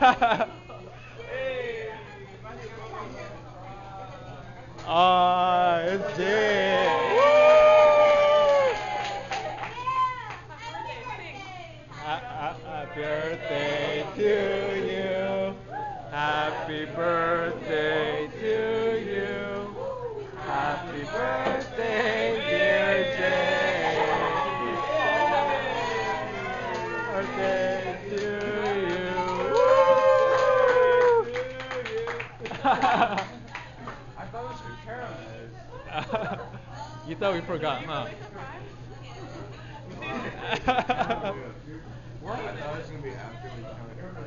Ah, uh, it's dead. Happy birthday to you. Happy birthday to you. Happy birthday, dear Jae. Happy birthday to you. I thought it was for you thought we forgot, huh? I thought it was gonna be after we counted